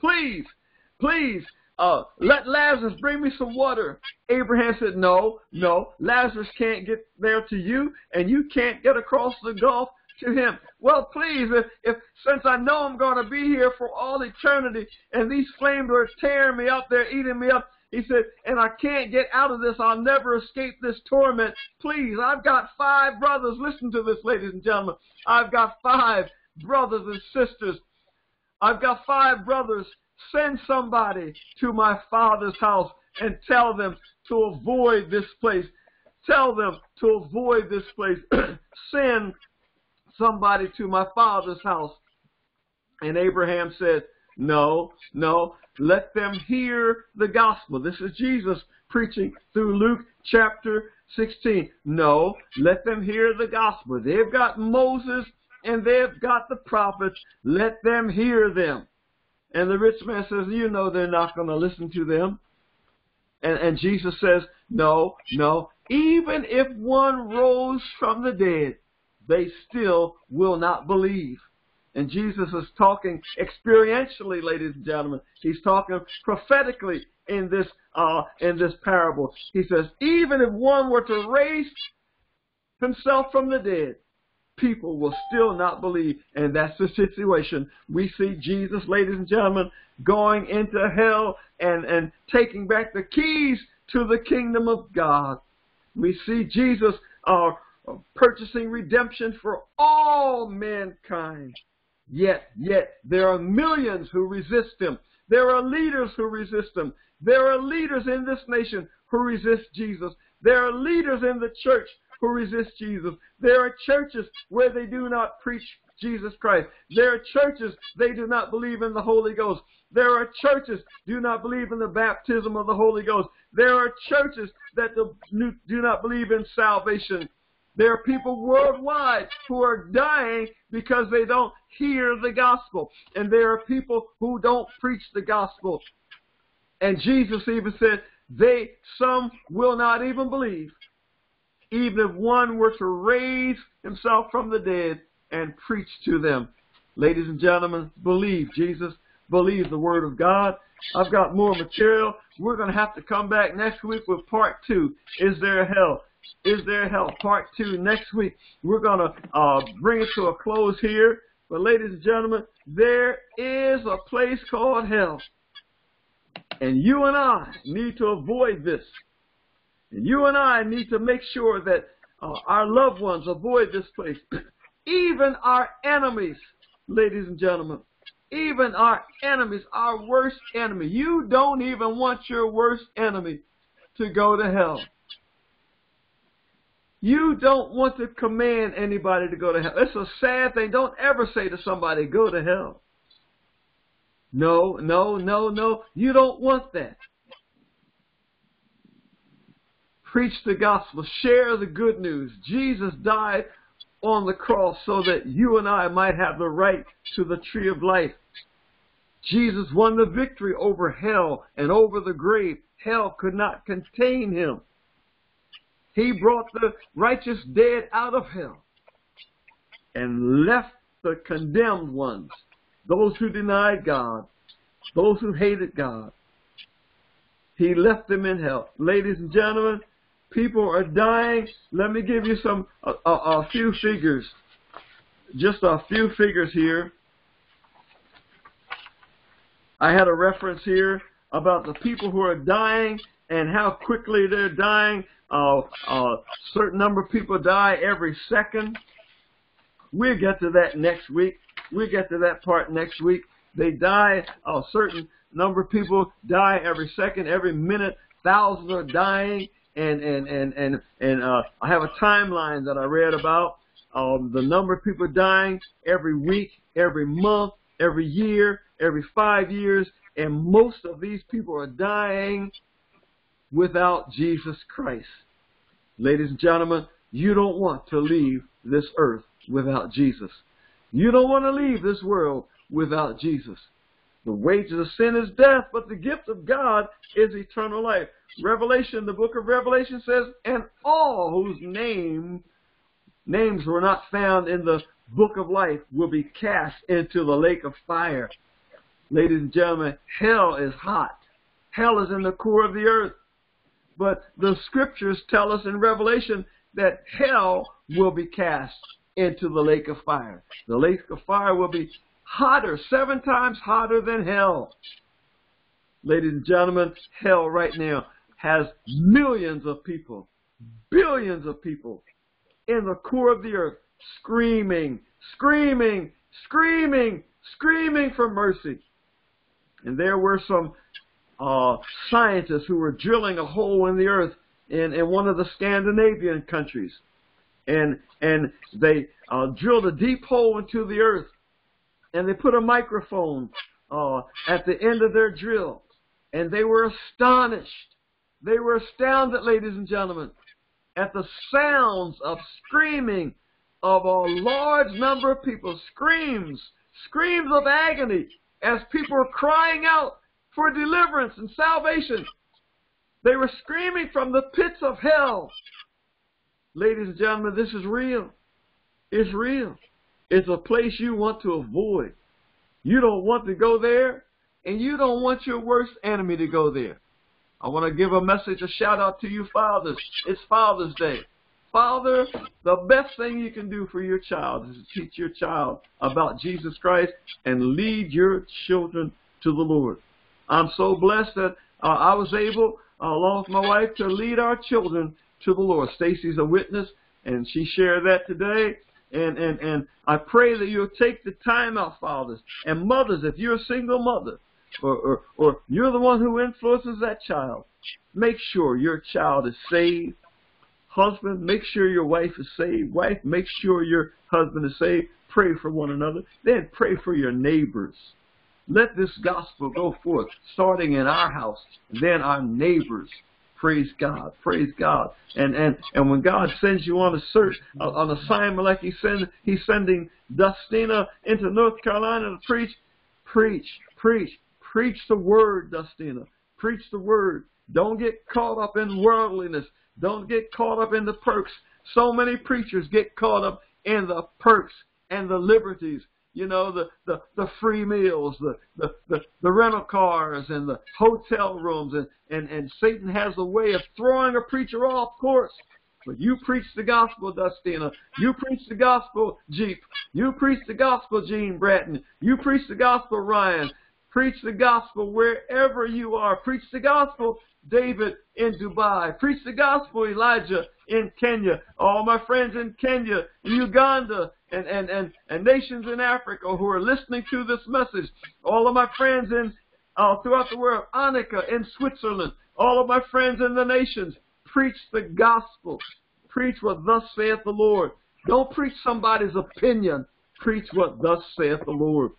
please, please, uh, let Lazarus bring me some water. Abraham said, no, no, Lazarus can't get there to you, and you can't get across the gulf to him. Well, please, if, if since I know I'm going to be here for all eternity, and these flames are tearing me up, they're eating me up, he said, and I can't get out of this. I'll never escape this torment. Please, I've got five brothers. Listen to this, ladies and gentlemen. I've got five brothers and sisters. I've got five brothers. Send somebody to my father's house and tell them to avoid this place. Tell them to avoid this place. <clears throat> Send somebody to my father's house. And Abraham said, no, no, let them hear the gospel. This is Jesus preaching through Luke chapter 16. No, let them hear the gospel. They've got Moses and they've got the prophets. Let them hear them. And the rich man says, you know they're not going to listen to them. And, and Jesus says, no, no, even if one rose from the dead, they still will not believe. And Jesus is talking experientially, ladies and gentlemen. He's talking prophetically in this uh, in this parable. He says, even if one were to raise himself from the dead, people will still not believe. And that's the situation. We see Jesus, ladies and gentlemen, going into hell and, and taking back the keys to the kingdom of God. We see Jesus uh, purchasing redemption for all mankind. Yet, yet, there are millions who resist him. There are leaders who resist him. There are leaders in this nation who resist Jesus. There are leaders in the church who resist Jesus. There are churches where they do not preach Jesus Christ. There are churches they do not believe in the Holy Ghost. There are churches do not believe in the baptism of the Holy Ghost. There are churches that do not believe in salvation. There are people worldwide who are dying because they don't hear the gospel. And there are people who don't preach the gospel. And Jesus even said, they, some will not even believe even if one were to raise himself from the dead and preach to them. Ladies and gentlemen, believe Jesus, believe the Word of God. I've got more material. We're going to have to come back next week with part two. Is there a hell? Is there a hell? Part two next week. We're going to uh, bring it to a close here. But ladies and gentlemen, there is a place called hell. And you and I need to avoid this. And You and I need to make sure that uh, our loved ones avoid this place. <clears throat> even our enemies, ladies and gentlemen, even our enemies, our worst enemy. You don't even want your worst enemy to go to hell. You don't want to command anybody to go to hell. It's a sad thing. Don't ever say to somebody, go to hell. No, no, no, no. You don't want that. Preach the gospel. Share the good news. Jesus died on the cross so that you and I might have the right to the tree of life. Jesus won the victory over hell and over the grave. Hell could not contain him. He brought the righteous dead out of hell and left the condemned ones, those who denied God, those who hated God. He left them in hell. Ladies and gentlemen, people are dying. Let me give you some a, a, a few figures. Just a few figures here. I had a reference here about the people who are dying and how quickly they're dying. Uh, a certain number of people die every second. We'll get to that next week. We'll get to that part next week. They die, a certain number of people die every second, every minute. Thousands are dying. And, and, and, and, and uh, I have a timeline that I read about. Um, the number of people dying every week, every month, every year, every five years, and most of these people are dying without Jesus Christ. Ladies and gentlemen, you don't want to leave this earth without Jesus. You don't want to leave this world without Jesus. The wages of sin is death, but the gift of God is eternal life. Revelation, the book of Revelation says, and all whose name names were not found in the book of life will be cast into the lake of fire. Ladies and gentlemen, hell is hot. Hell is in the core of the earth. But the scriptures tell us in Revelation that hell will be cast into the lake of fire. The lake of fire will be hotter, seven times hotter than hell. Ladies and gentlemen, hell right now has millions of people, billions of people in the core of the earth screaming, screaming, screaming, screaming for mercy. And there were some uh, scientists who were drilling a hole in the earth in, in one of the Scandinavian countries. And, and they uh, drilled a deep hole into the earth. And they put a microphone uh, at the end of their drill. And they were astonished. They were astounded, ladies and gentlemen, at the sounds of screaming of a large number of people. Screams, screams of agony as people were crying out for deliverance and salvation. They were screaming from the pits of hell. Ladies and gentlemen, this is real. It's real. It's a place you want to avoid. You don't want to go there, and you don't want your worst enemy to go there. I want to give a message, a shout out to you fathers. It's Father's Day. Father, the best thing you can do for your child is to teach your child about Jesus Christ and lead your children to the Lord. I'm so blessed that uh, I was able, uh, along with my wife, to lead our children to the Lord. Stacy's a witness, and she shared that today. And, and, and I pray that you'll take the time out, fathers and mothers, if you're a single mother, or, or, or you're the one who influences that child, make sure your child is saved. Husband, make sure your wife is saved. Wife, make sure your husband is saved. Pray for one another. Then pray for your neighbors. Let this gospel go forth, starting in our house, then our neighbors. Praise God, praise God. And and and when God sends you on a search, on assignment like He send, He's sending Dustina into North Carolina to preach, preach, preach, preach the word, Dustina. Preach the word. Don't get caught up in worldliness. Don't get caught up in the perks. So many preachers get caught up in the perks and the liberties you know, the, the, the free meals, the, the, the, the rental cars and the hotel rooms and, and, and Satan has a way of throwing a preacher off course. But you preach the gospel, Dustina. You preach the gospel, Jeep. You preach the gospel, Jean Bratton. You preach the gospel, Ryan. Preach the gospel wherever you are. Preach the gospel, David in Dubai. Preach the gospel, Elijah in Kenya. All my friends in Kenya, Uganda, and, and, and, and nations in Africa who are listening to this message. All of my friends in uh, throughout the world, Annika in Switzerland, all of my friends in the nations, preach the gospel. Preach what thus saith the Lord. Don't preach somebody's opinion. Preach what thus saith the Lord.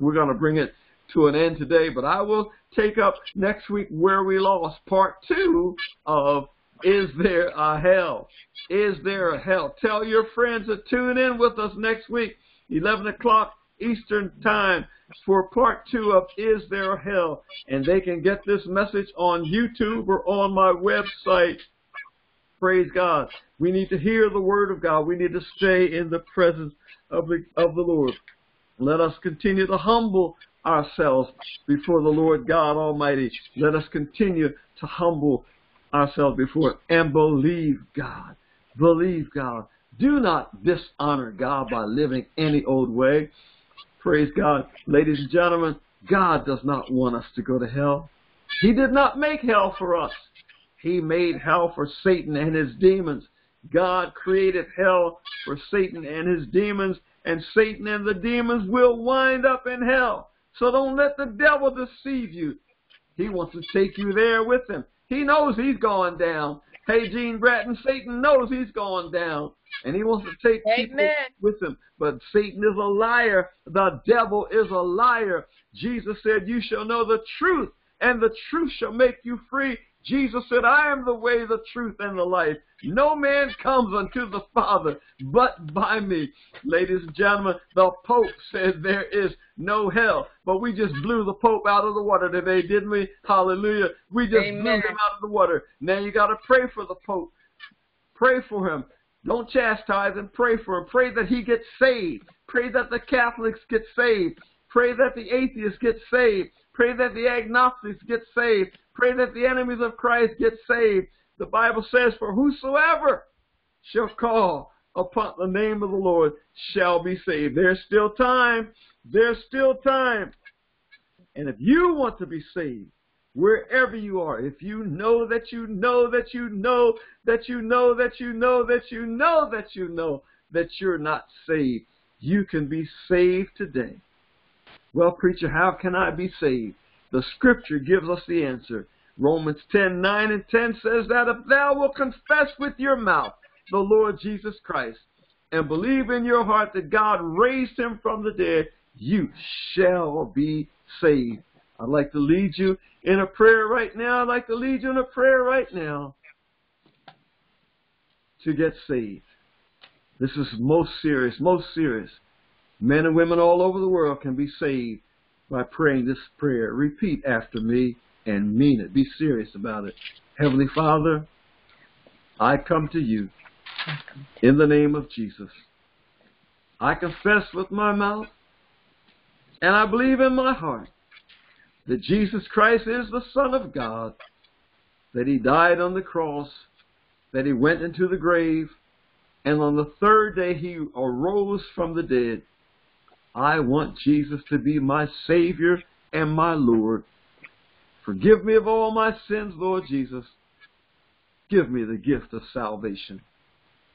We're going to bring it to an end today, but I will take up next week where we lost part two of Is There a Hell? Is There a Hell? Tell your friends to tune in with us next week, 11 o'clock Eastern Time for part two of Is There a Hell? And they can get this message on YouTube or on my website. Praise God. We need to hear the word of God. We need to stay in the presence of the, of the Lord. Let us continue to humble ourselves before the Lord God Almighty. Let us continue to humble ourselves before and believe God. Believe God. Do not dishonor God by living any old way. Praise God. Ladies and gentlemen, God does not want us to go to hell. He did not make hell for us. He made hell for Satan and his demons. God created hell for Satan and his demons, and Satan and the demons will wind up in hell. So don't let the devil deceive you. He wants to take you there with him. He knows he's going down. Hey, Jean Bratton, Satan knows he's going down. And he wants to take Amen. people with him. But Satan is a liar. The devil is a liar. Jesus said, You shall know the truth, and the truth shall make you free. Jesus said, I am the way, the truth, and the life. No man comes unto the Father but by me. Ladies and gentlemen, the Pope said there is no hell. But we just blew the Pope out of the water today, didn't we? Hallelujah. We just Amen. blew him out of the water. Now you got to pray for the Pope. Pray for him. Don't chastise him. Pray for him. Pray that he gets saved. Pray that the Catholics get saved. Pray that the atheists get saved. Pray that the agnostics get saved. Pray that the enemies of Christ get saved. The Bible says, For whosoever shall call upon the name of the Lord shall be saved. There's still time. There's still time. And if you want to be saved, wherever you are, if you know that you know that you know that you know that you know that you know that you know that you're not saved, you can be saved today. Well, preacher, how can I be saved? The scripture gives us the answer. Romans 10, 9 and 10 says that if thou wilt confess with your mouth the Lord Jesus Christ and believe in your heart that God raised him from the dead, you shall be saved. I'd like to lead you in a prayer right now. I'd like to lead you in a prayer right now to get saved. This is most serious, most serious. Men and women all over the world can be saved by praying this prayer. Repeat after me and mean it. Be serious about it. Heavenly Father, I come to you in the name of Jesus. I confess with my mouth and I believe in my heart that Jesus Christ is the Son of God, that He died on the cross, that He went into the grave, and on the third day He arose from the dead. I want Jesus to be my Savior and my Lord. Forgive me of all my sins, Lord Jesus. Give me the gift of salvation.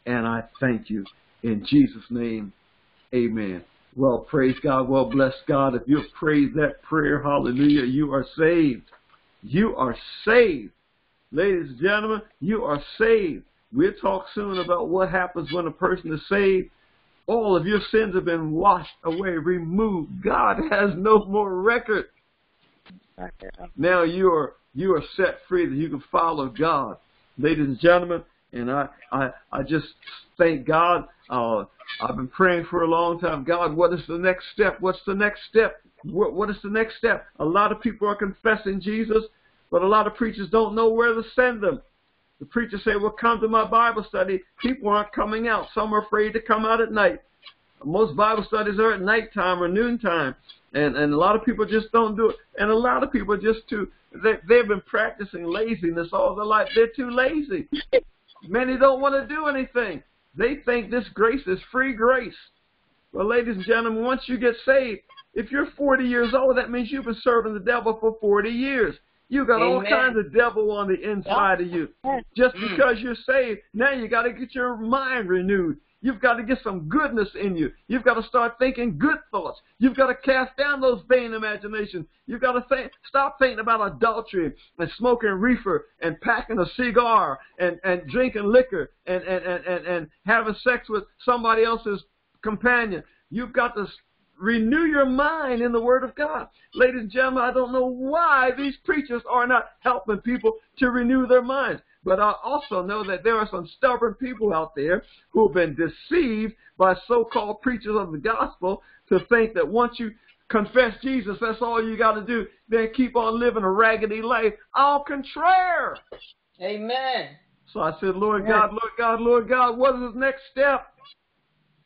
And I thank you. In Jesus' name, amen. Well, praise God. Well, bless God. If you prayed that prayer, hallelujah, you are saved. You are saved. Ladies and gentlemen, you are saved. We'll talk soon about what happens when a person is saved. All of your sins have been washed away, removed. God has no more record. Now you are you are set free that you can follow God. Ladies and gentlemen, and I, I, I just thank God. Uh, I've been praying for a long time. God, what is the next step? What's the next step? What, what is the next step? A lot of people are confessing Jesus, but a lot of preachers don't know where to send them. The preachers say, well, come to my Bible study. People aren't coming out. Some are afraid to come out at night. Most Bible studies are at nighttime or noontime. And, and a lot of people just don't do it. And a lot of people just too, they, they've been practicing laziness all their life. They're too lazy. Many don't want to do anything. They think this grace is free grace. Well, ladies and gentlemen, once you get saved, if you're 40 years old, that means you've been serving the devil for 40 years. You got all kinds of devil on the inside of you. Just mm. because you're saved, now you got to get your mind renewed. You've got to get some goodness in you. You've got to start thinking good thoughts. You've got to cast down those vain imaginations. You've got to think, stop thinking about adultery and smoking reefer and packing a cigar and, and drinking liquor and, and, and, and, and having sex with somebody else's companion. You've got to renew your mind in the Word of God. Ladies and gentlemen, I don't know why these preachers are not helping people to renew their minds. But I also know that there are some stubborn people out there who have been deceived by so-called preachers of the gospel to think that once you confess Jesus, that's all you got to do. Then keep on living a raggedy life. Au contraire. Amen. So I said, Lord God, Lord God, Lord God, what is his next step?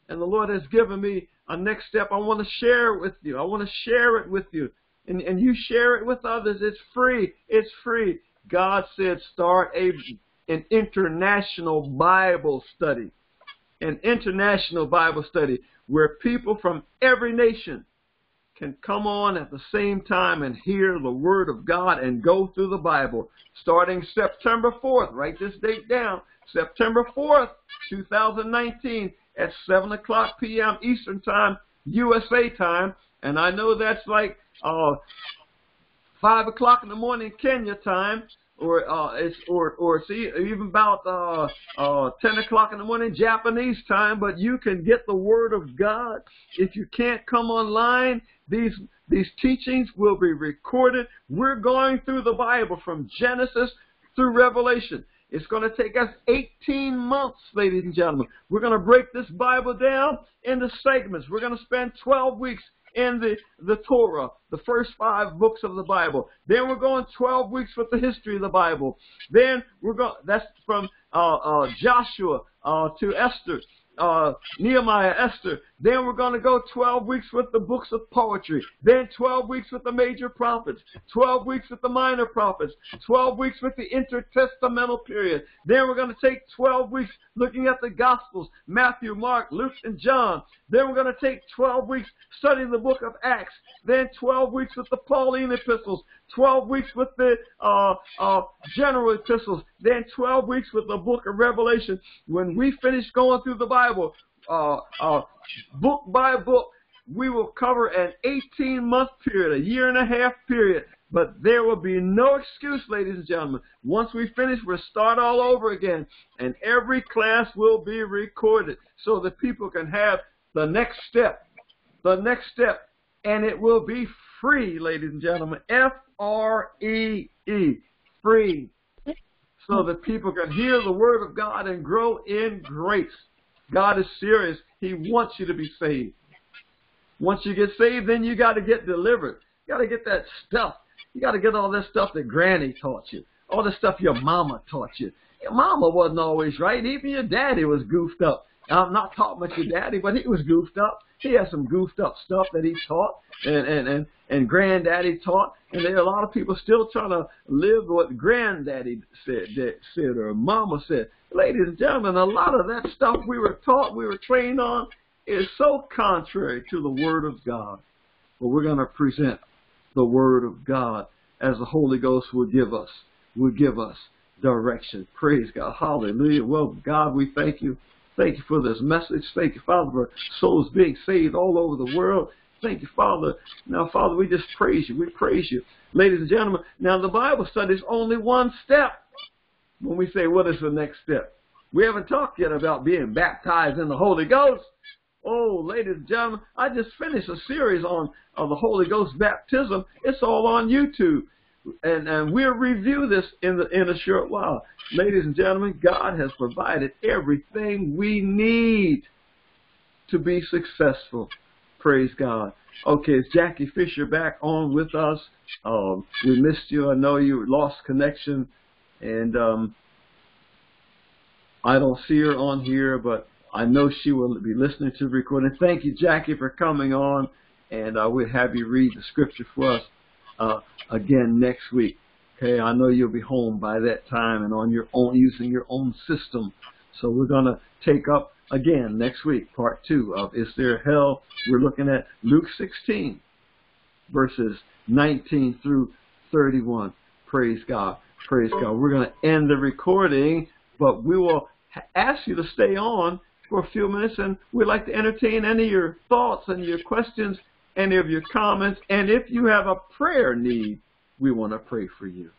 And the Lord has given me a next step. I want to share it with you. I want to share it with you. And, and you share it with others. It's free. It's free. God said start a an international Bible study. An international Bible study where people from every nation can come on at the same time and hear the Word of God and go through the Bible starting September 4th. Write this date down. September 4th, 2019 at 7 o'clock p.m. Eastern Time, USA time. And I know that's like uh, 5 o'clock in the morning Kenya time or uh, it's or or see even about uh, uh, ten o'clock in the morning Japanese time. But you can get the Word of God. If you can't come online, these these teachings will be recorded. We're going through the Bible from Genesis through Revelation. It's going to take us 18 months, ladies and gentlemen. We're going to break this Bible down into segments. We're going to spend 12 weeks in the, the Torah, the first five books of the Bible. Then we're going 12 weeks with the history of the Bible. Then we're going, that's from uh, uh, Joshua uh, to Esther uh, Nehemiah, Esther. Then we're going to go 12 weeks with the books of poetry. Then 12 weeks with the major prophets. 12 weeks with the minor prophets. 12 weeks with the intertestamental period. Then we're going to take 12 weeks looking at the Gospels, Matthew, Mark, Luke, and John. Then we're going to take 12 weeks studying the book of Acts. Then 12 weeks with the Pauline epistles. 12 weeks with the uh, uh, general epistles. Then 12 weeks with the book of Revelation. When we finish going through the Bible, uh, uh, book by book, we will cover an 18 month period, a year and a half period. But there will be no excuse, ladies and gentlemen. Once we finish, we'll start all over again. And every class will be recorded so that people can have the next step. The next step. And it will be free, ladies and gentlemen. F R E E. Free. So that people can hear the word of God and grow in grace. God is serious. He wants you to be saved. Once you get saved, then you got to get delivered. You got to get that stuff. You got to get all this stuff that Granny taught you. All the stuff your mama taught you. Your mama wasn't always right. Even your daddy was goofed up. I'm not talking your daddy, but he was goofed up. He had some goofed up stuff that he taught and, and, and, and granddaddy taught. And there are a lot of people still trying to live what granddaddy said, that said or mama said. Ladies and gentlemen, a lot of that stuff we were taught, we were trained on, is so contrary to the Word of God. But we're going to present the Word of God as the Holy Ghost will give us, will give us direction. Praise God. Hallelujah. Well, God, we thank you. Thank you for this message. Thank you, Father, for souls being saved all over the world. Thank you, Father. Now, Father, we just praise you. We praise you. Ladies and gentlemen, now the Bible study is only one step when we say, what is the next step? We haven't talked yet about being baptized in the Holy Ghost. Oh, ladies and gentlemen, I just finished a series on the Holy Ghost baptism. It's all on YouTube. And, and we'll review this in the in a short while. Ladies and gentlemen, God has provided everything we need to be successful. Praise God. Okay, is Jackie Fisher back on with us? Um, we missed you. I know you lost connection, and um, I don't see her on here, but I know she will be listening to the recording. Thank you, Jackie, for coming on, and I will have you read the scripture for us uh, again next week. Okay, I know you'll be home by that time and on your own, using your own system. So we're going to take up again next week, part two of Is There Hell? We're looking at Luke 16, verses 19 through 31. Praise God. Praise God. We're going to end the recording, but we will ask you to stay on for a few minutes, and we'd like to entertain any of your thoughts and your questions, any of your comments, and if you have a prayer need, we want to pray for you.